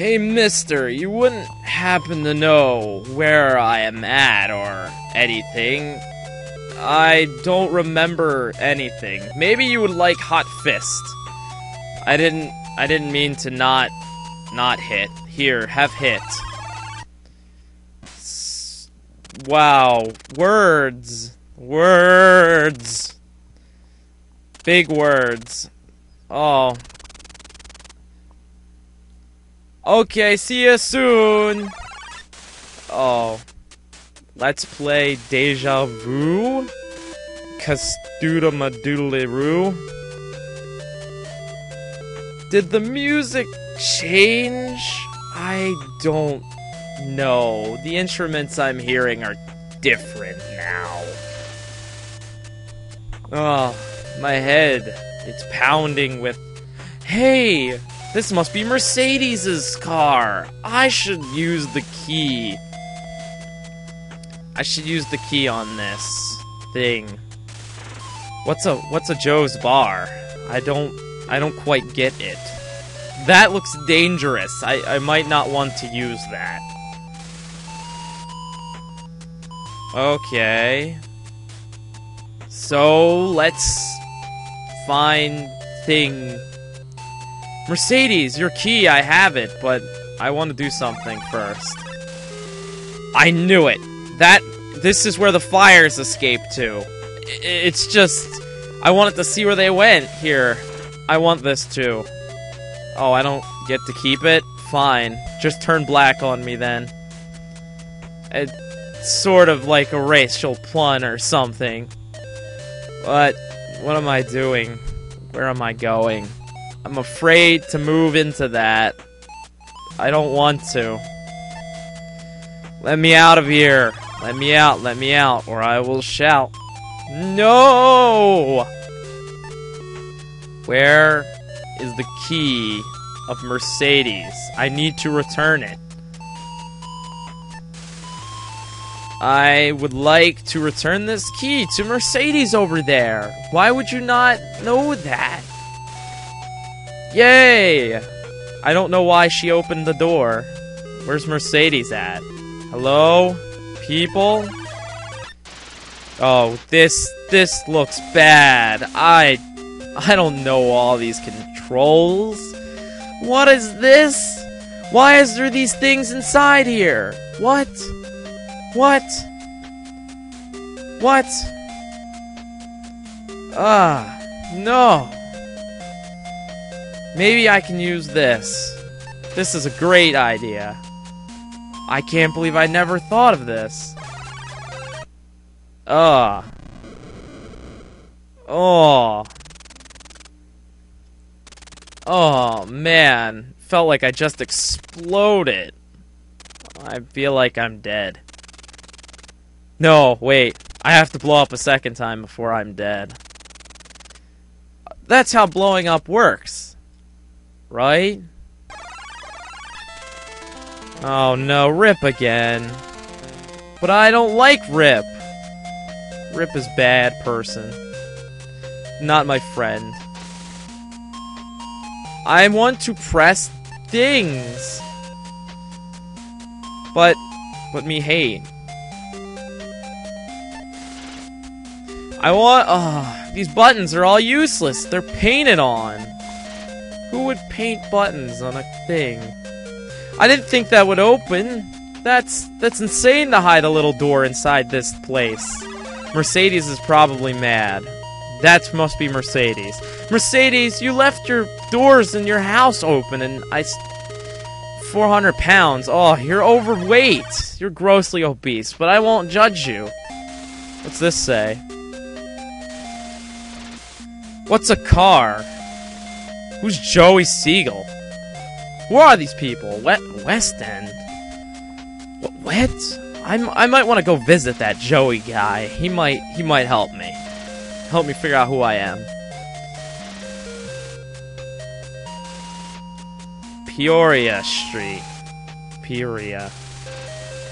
Hey, mister, you wouldn't happen to know where I am at or anything? I don't remember anything. Maybe you would like Hot Fist. I didn't I didn't mean to not not hit. Here, have hit. Wow, words. Words. Big words. Oh. Okay, see you soon. Oh. Let's play Deja Vu. Castuda Madoodleroo. Did the music change? I don't know. The instruments I'm hearing are different now. Oh, my head. It's pounding with. Hey! This must be Mercedes's car! I should use the key. I should use the key on this thing. What's a what's a Joe's bar? I don't I don't quite get it. That looks dangerous. I, I might not want to use that. Okay. So let's find thing. Mercedes, your key, I have it, but I want to do something first. I knew it. That this is where the fires escape to. It's just I wanted to see where they went here. I want this too. Oh, I don't get to keep it? Fine. Just turn black on me then. It's sort of like a racial pun or something. But what am I doing? Where am I going? I'm afraid to move into that. I don't want to. Let me out of here. Let me out, let me out, or I will shout. No! Where is the key of Mercedes? I need to return it. I would like to return this key to Mercedes over there. Why would you not know that? Yay! I don't know why she opened the door. Where's Mercedes at? Hello? People? Oh, this this looks bad. I I don't know all these controls. What is this? Why is there these things inside here? What? What? What? Ah, no. Maybe I can use this. This is a great idea. I can't believe I never thought of this. Ugh. Oh. Oh, man. Felt like I just exploded. I feel like I'm dead. No, wait. I have to blow up a second time before I'm dead. That's how blowing up works. Right? Oh no, Rip again. But I don't like Rip. Rip is bad person. Not my friend. I want to press things. But but me hate. I want oh, these buttons are all useless. They're painted on. Who would paint buttons on a thing? I didn't think that would open. That's that's insane to hide a little door inside this place. Mercedes is probably mad. That must be Mercedes. Mercedes, you left your doors in your house open and I 400 pounds. Oh, you're overweight. You're grossly obese, but I won't judge you. What's this say? What's a car? Who's Joey Siegel? Who are these people? Wet West End? Wh- What? I'm, I might want to go visit that Joey guy. He might he might help me. Help me figure out who I am. Peoria Street. Peoria.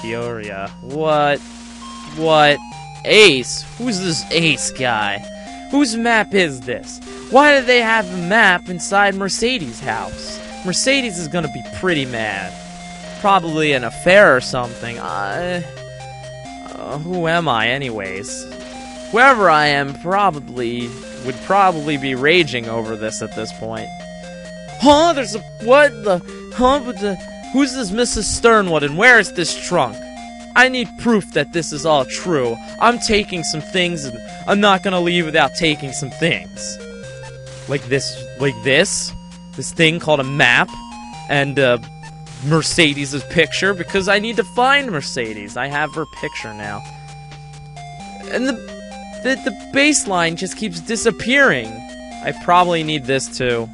Peoria. What? What? Ace? Who's this Ace guy? Whose map is this? Why do they have a map inside Mercedes' house? Mercedes is gonna be pretty mad. Probably an affair or something. I. Uh, who am I, anyways? Whoever I am probably would probably be raging over this at this point. Huh? There's a what the huh? But the who's this Mrs. Sternwood and where is this trunk? I need proof that this is all true. I'm taking some things and I'm not gonna leave without taking some things. Like this, like this, this thing called a map, and uh, Mercedes' picture because I need to find Mercedes. I have her picture now, and the the the baseline just keeps disappearing. I probably need this too.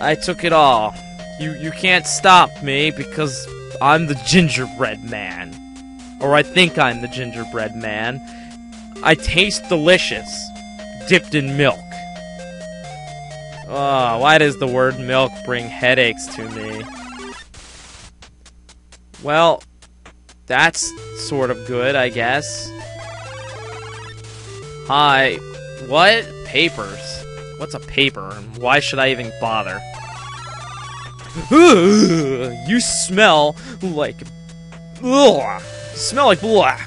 I took it all. You you can't stop me because I'm the gingerbread man. Or I think I'm the gingerbread man. I taste delicious, dipped in milk. Oh, why does the word milk bring headaches to me? Well, that's sort of good, I guess. Hi. What? Papers. What's a paper? Why should I even bother? you smell like... Ugh. Smell like blah.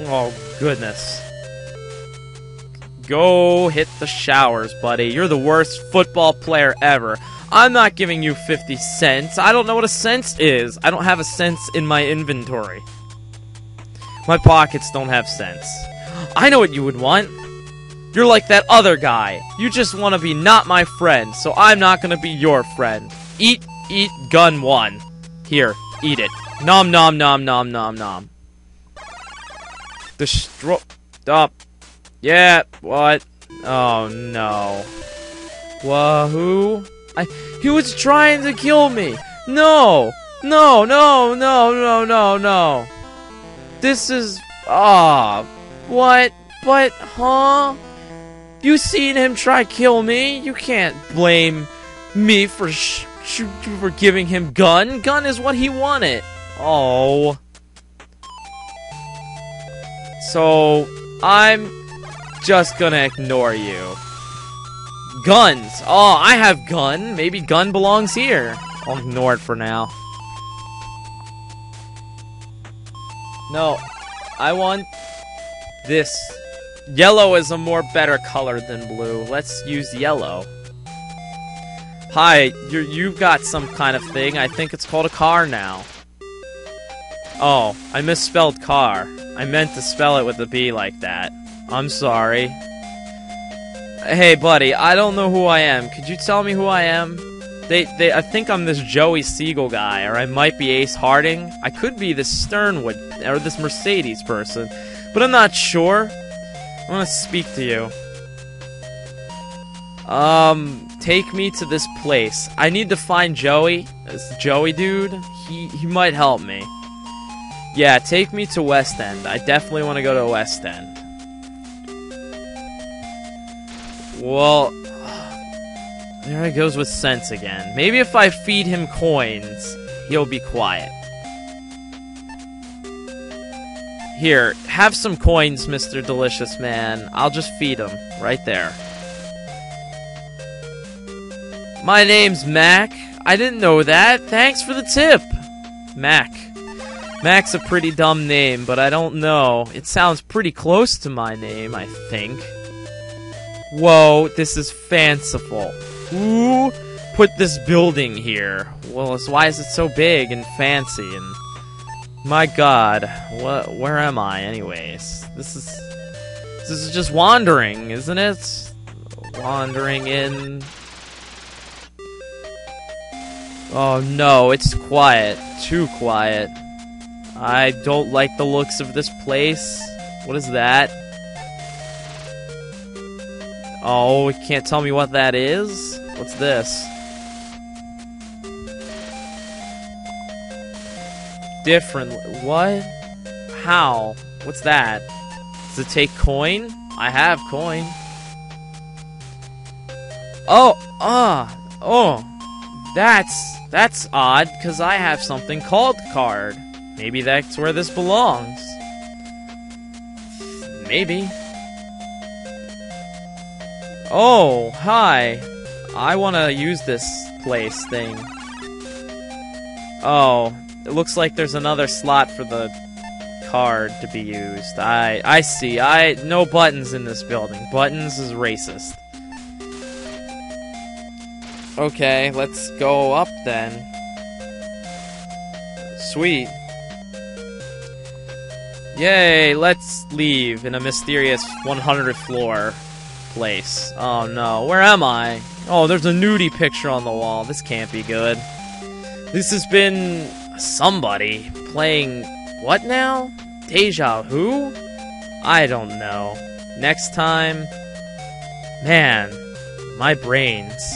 Oh, goodness. Go hit the showers, buddy. You're the worst football player ever. I'm not giving you 50 cents. I don't know what a cent is. I don't have a cent in my inventory. My pockets don't have cents. I know what you would want. You're like that other guy. You just want to be not my friend, so I'm not going to be your friend. Eat, eat, gun one. Here, eat it. Nom nom nom nom nom nom. Destroy. Stop. Yeah, what? Oh no. Wahoo? I. He was trying to kill me! No! No, no, no, no, no, no. This is. Ah. what? But, huh? You seen him try kill me? You can't blame me for for giving him gun. Gun is what he wanted. Oh. So, I'm just gonna ignore you. Guns! Oh, I have gun. Maybe gun belongs here. I'll ignore it for now. No. I want this. Yellow is a more better color than blue. Let's use yellow. Hi, you you've got some kind of thing. I think it's called a car now. Oh, I misspelled car. I meant to spell it with a B like that. I'm sorry. Hey, buddy, I don't know who I am. Could you tell me who I am? They, they, I think I'm this Joey Siegel guy, or I might be Ace Harding. I could be this Sternwood, or this Mercedes person, but I'm not sure. I want to speak to you. Um, take me to this place. I need to find Joey. This Joey dude. He, he might help me. Yeah, take me to West End. I definitely want to go to West End. Well, there he goes with sense again. Maybe if I feed him coins, he'll be quiet. Here, have some coins, Mr. Delicious Man. I'll just feed him, right there. My name's Mac. I didn't know that. Thanks for the tip. Mac. Mac's a pretty dumb name, but I don't know. It sounds pretty close to my name, I think. Whoa, this is fanciful. Who put this building here? Well, why is it so big and fancy and... My god, what? where am I anyways? This is... This is just wandering, isn't it? Wandering in... Oh no, it's quiet. Too quiet. I don't like the looks of this place. What is that? Oh, you can't tell me what that is? What's this? Different. What? How? What's that? Does it take coin? I have coin. Oh, ah, uh, oh. That's, that's odd, because I have something called card. Maybe that's where this belongs. Maybe. Oh, hi. I want to use this place thing. Oh, it looks like there's another slot for the card to be used. I I see. I no buttons in this building. Buttons is racist. Okay, let's go up then. Sweet. Yay, let's leave in a mysterious 100th floor place. Oh no, where am I? Oh, there's a nudie picture on the wall. This can't be good. This has been somebody playing what now? Deja who? I don't know. Next time, man, my brains.